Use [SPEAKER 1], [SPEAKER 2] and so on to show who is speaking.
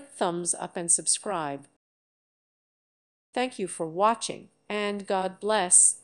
[SPEAKER 1] Click thumbs up and subscribe. Thank you for watching and God bless.